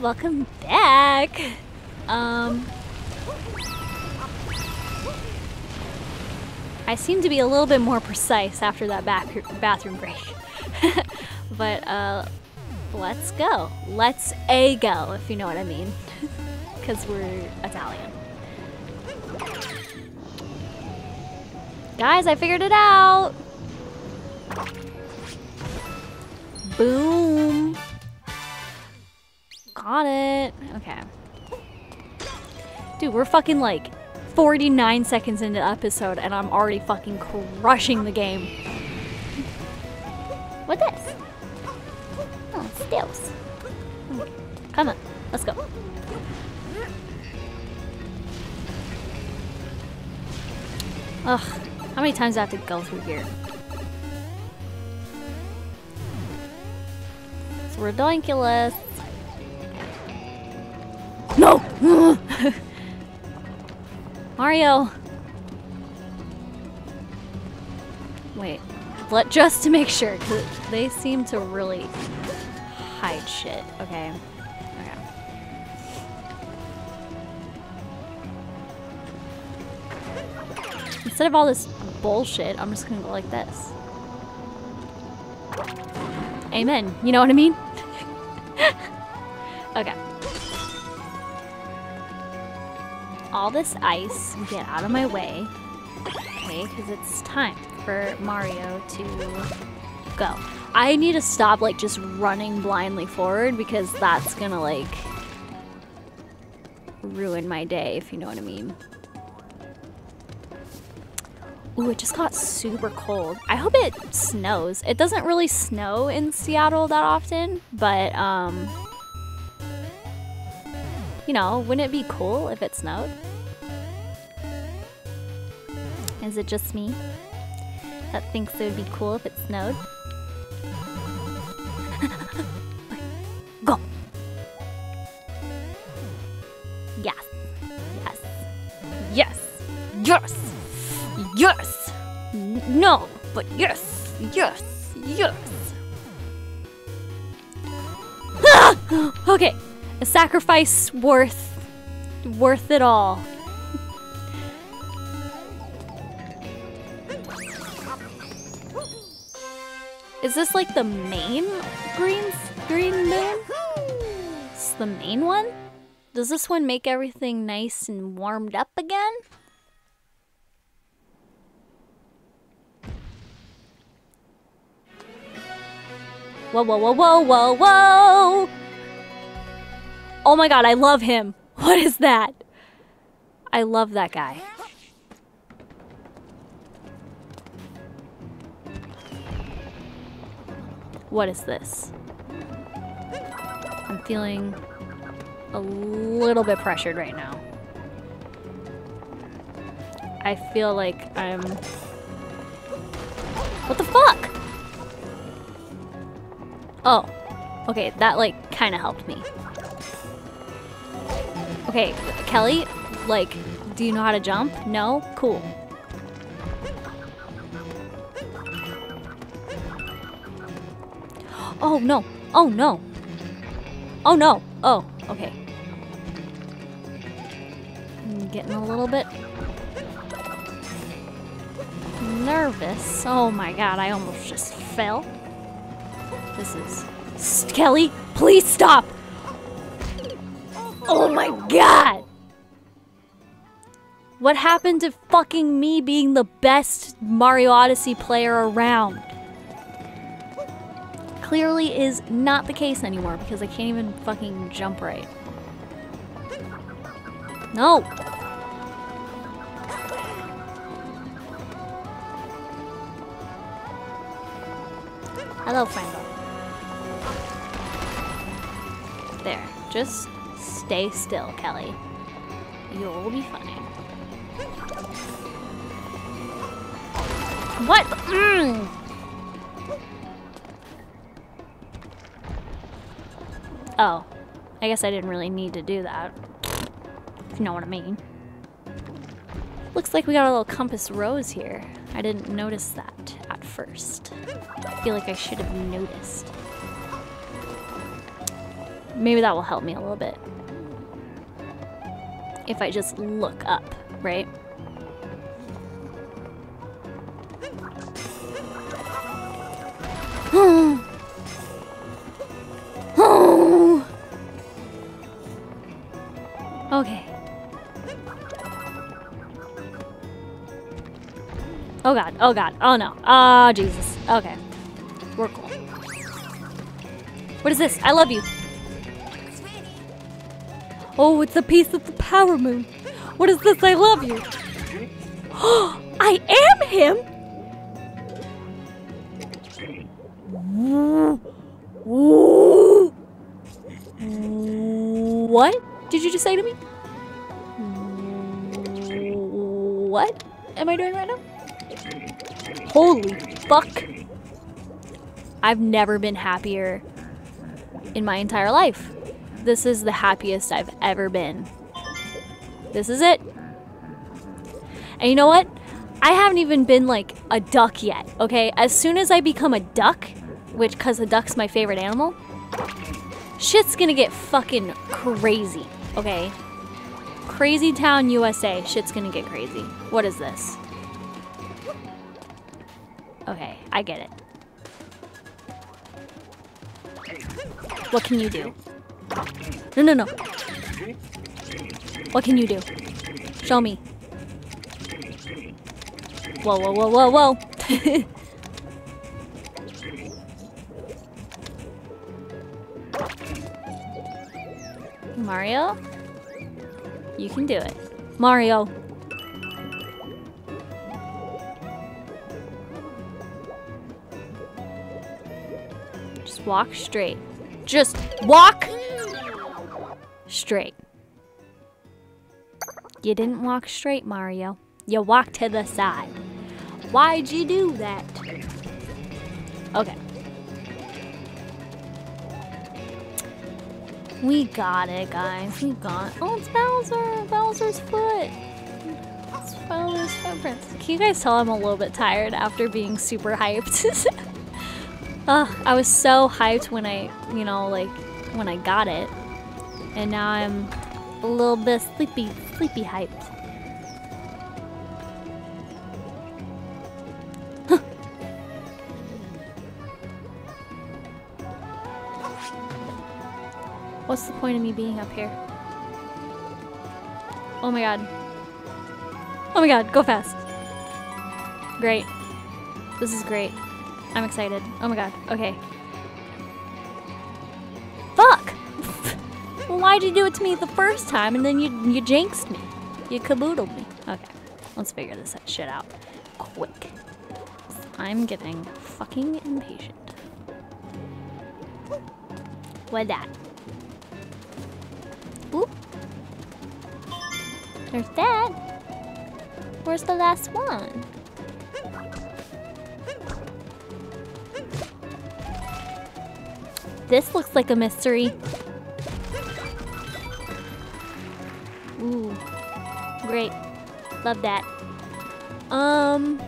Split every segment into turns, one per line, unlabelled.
Welcome back. Um, I seem to be a little bit more precise after that bathroom break. but uh, let's go. Let's a go, if you know what I mean. Because we're Italian. Guys, I figured it out. Boom. Got it. Okay. Dude, we're fucking like 49 seconds into the episode and I'm already fucking crushing the game. What this? Oh, stills. Come on, let's go. Ugh, how many times do I have to go through here? It's ridiculous. Mario! Wait, let just to make sure, cause they seem to really hide shit. Okay. Okay. Instead of all this bullshit, I'm just gonna go like this. Amen. You know what I mean? All this ice, get out of my way. Okay, because it's time for Mario to go. I need to stop like just running blindly forward because that's gonna like ruin my day, if you know what I mean. Ooh, it just got super cold. I hope it snows. It doesn't really snow in Seattle that often, but, um, you know, wouldn't it be cool if it snowed? Is it just me that thinks it would be cool if it snowed? Go! Yes. Yes. Yes. Yes! Yes! No, but yes! Yes! Yes! Okay, a sacrifice worth worth it all. Is this like the main green green moon? It's the main one? Does this one make everything nice and warmed up again? Whoa, whoa, whoa, whoa, whoa, whoa! Oh my god, I love him. What is that? I love that guy. What is this? I'm feeling a little bit pressured right now. I feel like I'm... What the fuck? Oh. Okay, that like kind of helped me. Okay, Kelly, like, do you know how to jump? No? Cool. Oh no. Oh no. Oh no. Oh, okay. I'm getting a little bit nervous. Oh my god, I almost just fell. This is... Kelly, please stop! Oh my god! What happened to fucking me being the best Mario Odyssey player around? Clearly is not the case anymore because I can't even fucking jump right. No! Hello, friend. There. Just stay still, Kelly. You'll be fine. What? Mm. Oh. I guess I didn't really need to do that. If you know what I mean. Looks like we got a little compass rose here. I didn't notice that at first. I feel like I should have noticed. Maybe that will help me a little bit. If I just look up, right? Oh god, oh god, oh no. Ah, oh, Jesus. Okay. We're cool. What is this? I love you. Oh, it's a piece of the power moon. What is this? I love you. Oh! I am him? What did you just say to me? What am I doing right now? Holy fuck. I've never been happier in my entire life. This is the happiest I've ever been. This is it. And you know what? I haven't even been like a duck yet, okay? As soon as I become a duck, which cuz a duck's my favorite animal, shit's gonna get fucking crazy, okay? Crazy Town, USA. Shit's gonna get crazy. What is this? Okay, I get it. What can you do? No, no, no. What can you do? Show me. Whoa, whoa, whoa, whoa, whoa. Mario? You can do it. Mario. Walk straight. Just walk straight. You didn't walk straight, Mario. You walked to the side. Why'd you do that? Okay. We got it, guys. We got Oh, it's Bowser! Bowser's foot! It's Bowser's footprints. Can you guys tell I'm a little bit tired after being super hyped? uh, I was so hyped when I, you know, like, when I got it. And now I'm a little bit sleepy, sleepy hyped. What's the point of me being up here? Oh my god. Oh my god, go fast. Great. This is great. I'm excited. Oh my god. Okay. Fuck! well, why'd you do it to me the first time and then you, you jinxed me? You caboodled me. Okay. Let's figure this shit out. Quick. I'm getting fucking impatient. What that? Oop. There's that. Where's the last one? This looks like a mystery. Ooh. Great. Love that. Um.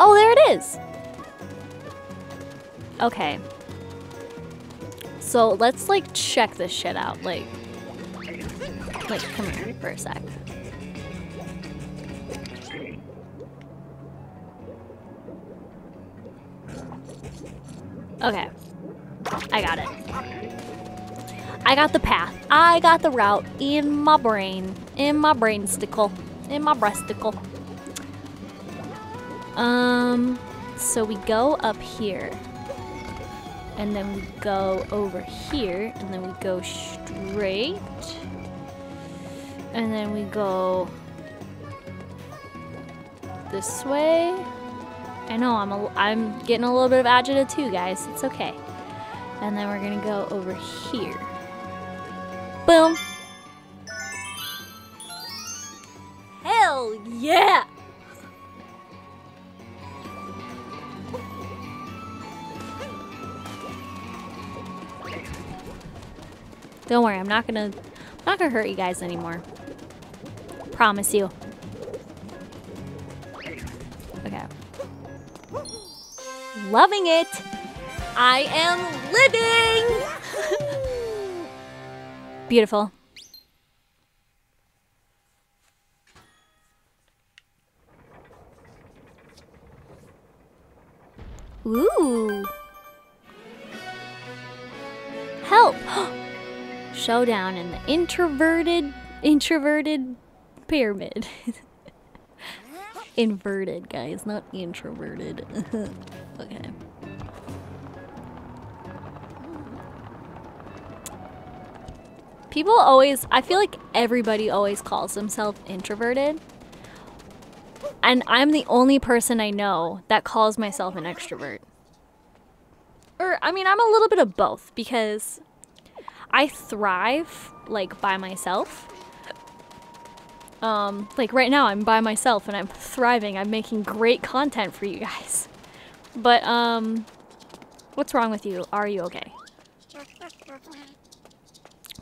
Oh, there it is. Okay. So let's like check this shit out. Like, like, come here for a sec. Okay. I got it. I got the path. I got the route in my brain. In my brain stickle. In my breasticle. Um, so we go up here. And then we go over here. And then we go straight. And then we go this way. I know, I'm, a, I'm getting a little bit of agita too, guys. It's okay. And then we're gonna go over here. Boom. Hell yeah! Don't worry, I'm not gonna I'm not gonna hurt you guys anymore. Promise you. Loving it! I am living! Beautiful. Ooh. Help! Showdown in the introverted, introverted pyramid. Inverted, guys, not introverted. okay. People always, I feel like everybody always calls themselves introverted. And I'm the only person I know that calls myself an extrovert. Or, I mean, I'm a little bit of both because I thrive, like, by myself. Um, like, right now, I'm by myself and I'm thriving. I'm making great content for you guys. But, um, what's wrong with you? Are you okay?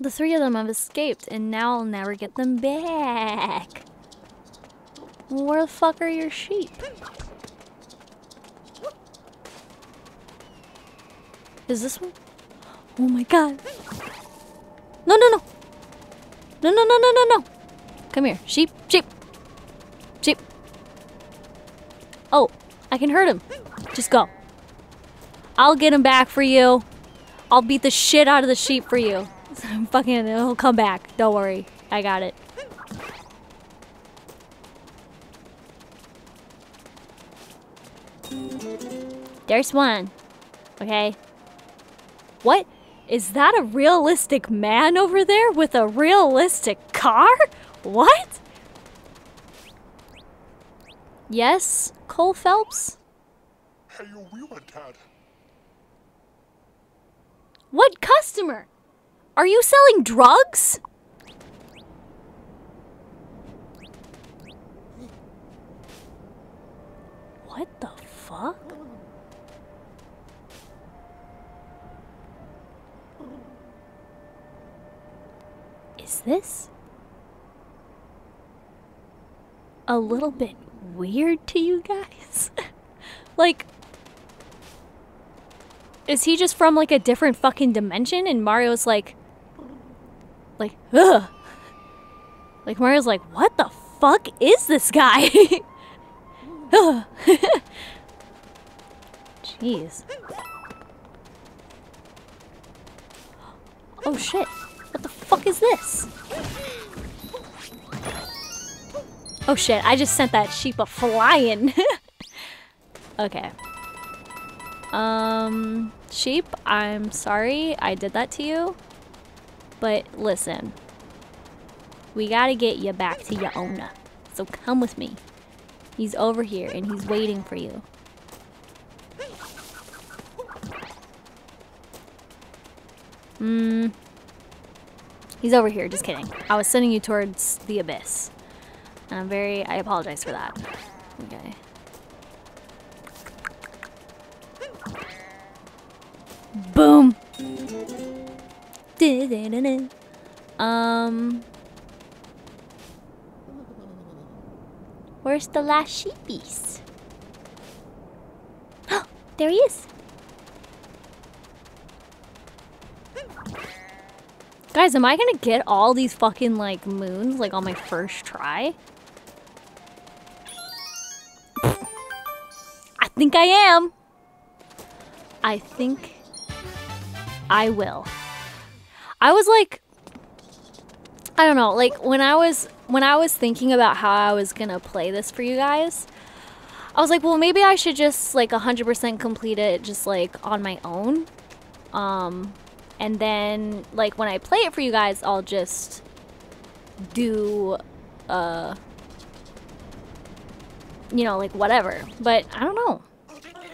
The three of them have escaped, and now I'll never get them back. Where the fuck are your sheep? Is this one? Oh my god. No, no, no. No, no, no, no, no, no. Come here. Sheep, sheep. Sheep. Oh, I can hurt him. Just go. I'll get him back for you. I'll beat the shit out of the sheep for you. Fucking, he'll come back. Don't worry. I got it. There's one. Okay. What? Is that a realistic man over there with a realistic car? What? Yes, Cole Phelps?
Hey.
What customer? Are you selling drugs? What the fuck? Is this a little bit weird to you guys? like, is he just from like a different fucking dimension and Mario's like, like, ugh. Like Mario's like, what the fuck is this guy? Jeez. Oh shit. What the fuck is this? Oh shit, I just sent that sheep a flying. okay. Um, sheep, I'm sorry I did that to you. But listen, we gotta get you back to your owner. So come with me. He's over here and he's waiting for you. Hmm. He's over here, just kidding. I was sending you towards the abyss. And I'm very, I apologize for that. Okay. Boom! Um... Where's the last sheep sheepies? Oh, there he is! Guys, am I gonna get all these fucking, like, moons, like, on my first try? I think I am. I think I will. I was like, I don't know, like, when I was, when I was thinking about how I was gonna play this for you guys, I was like, well, maybe I should just, like, 100% complete it just, like, on my own. Um, and then like when I play it for you guys I'll just do uh you know like whatever but I don't know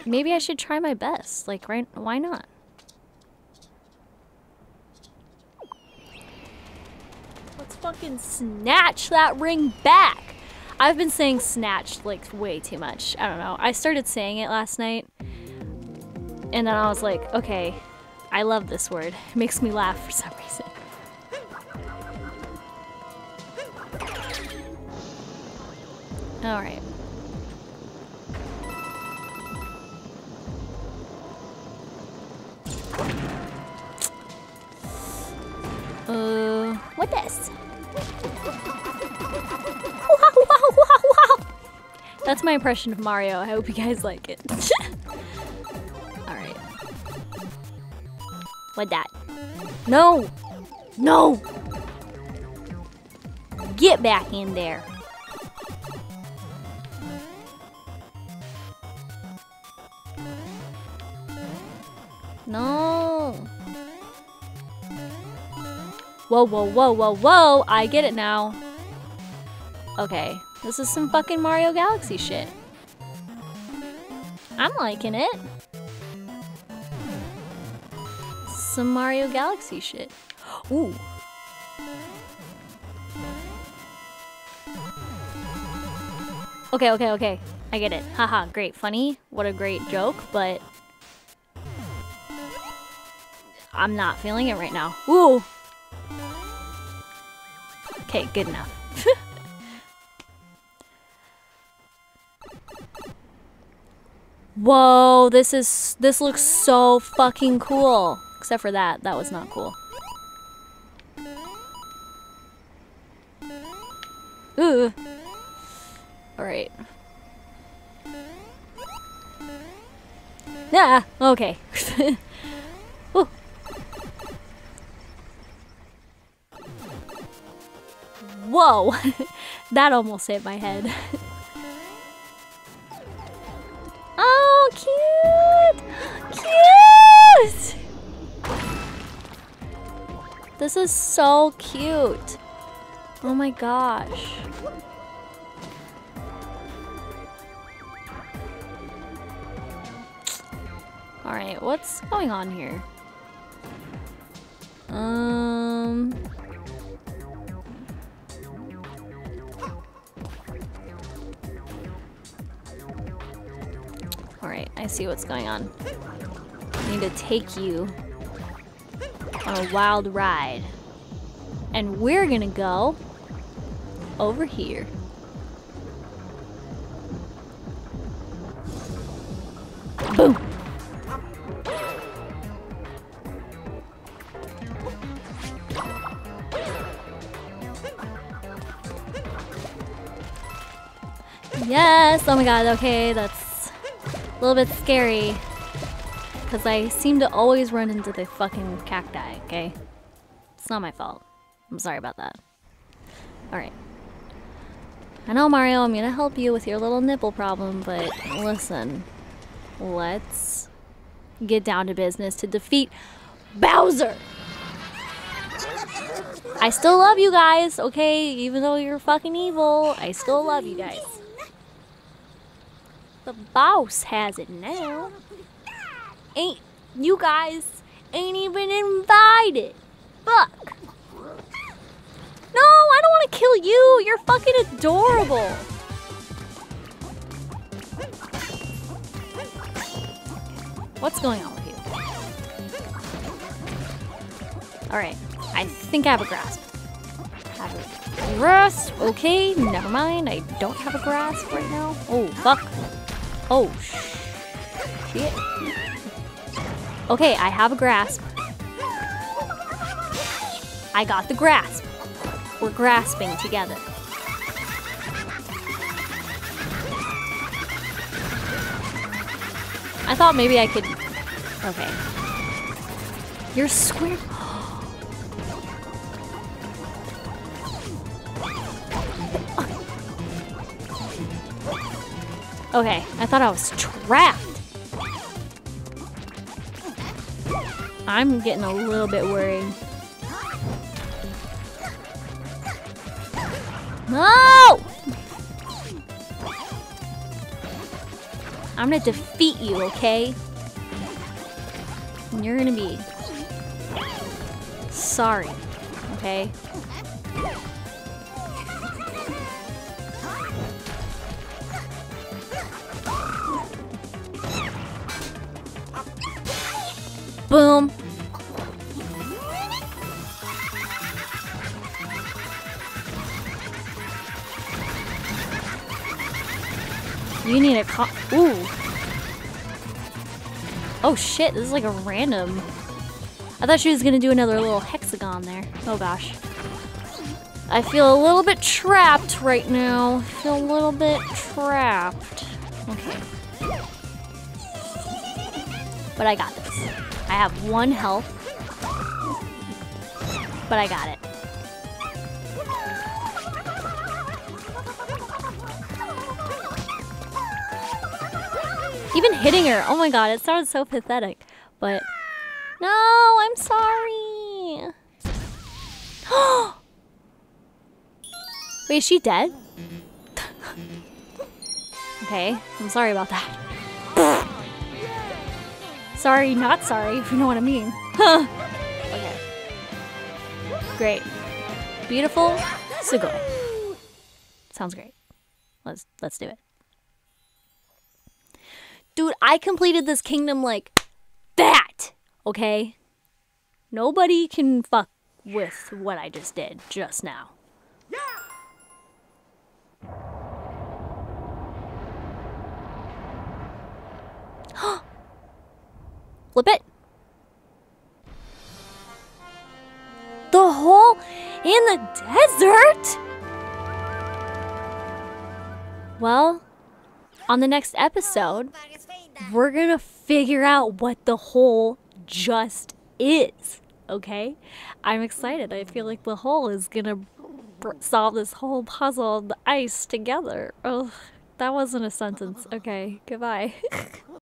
maybe I should try my best like right why not fucking snatch that ring back. I've been saying snatch like way too much. I don't know. I started saying it last night and then I was like, okay, I love this word. It makes me laugh for some reason. Alright. Uh, what this? That's my impression of Mario. I hope you guys like it. Alright. What that? No! No! Get back in there. No. Whoa, whoa, whoa, whoa, whoa. I get it now. Okay. This is some fucking Mario Galaxy shit. I'm liking it. Some Mario Galaxy shit. Ooh. Okay, okay, okay. I get it. Haha, great. Funny. What a great joke, but I'm not feeling it right now. Ooh. Okay, good enough. Whoa, this is this looks so fucking cool. Except for that, that was not cool. Ooh. Alright. Yeah, okay. Whoa! that almost hit my head. cute! Cute! This is so cute. Oh my gosh. Alright, what's going on here? Um... I see what's going on. I need to take you on a wild ride. And we're gonna go over here. Boom! Yes! Oh my god, okay, that's a little bit scary. Because I seem to always run into the fucking cacti, okay? It's not my fault. I'm sorry about that. Alright. I know, Mario, I'm gonna help you with your little nipple problem, but listen. Let's get down to business to defeat Bowser! I still love you guys, okay? Even though you're fucking evil, I still love you guys. The boss has it now. Ain't you guys ain't even invited. Fuck. No, I don't want to kill you. You're fucking adorable. What's going on with you? Alright, I think I have a grasp. Have a grasp. Okay, never mind. I don't have a grasp right now. Oh, fuck. Oh, shit. Okay, I have a grasp. I got the grasp. We're grasping together. I thought maybe I could... Okay. You're square... Okay, I thought I was trapped. I'm getting a little bit worried. No! I'm gonna defeat you, okay? And you're gonna be sorry, okay? Boom. You need a co- Ooh. Oh shit, this is like a random. I thought she was gonna do another little hexagon there. Oh gosh. I feel a little bit trapped right now. I feel a little bit trapped. Okay. But I got this. I have one health. But I got it. Even hitting her, oh my god, it sounded so pathetic. But, no, I'm sorry. Wait, is she dead? okay, I'm sorry about that. Sorry, not sorry, if you know what I mean. Huh. Okay. Great. Beautiful Sugoi. Sounds great. Let's let's do it. Dude, I completed this kingdom like that. Okay? Nobody can fuck with what I just did just now. Flip it. The hole in the desert? Well, on the next episode, we're gonna figure out what the hole just is. Okay? I'm excited. I feel like the hole is gonna solve this whole puzzle of the ice together. Oh, that wasn't a sentence. Okay, goodbye.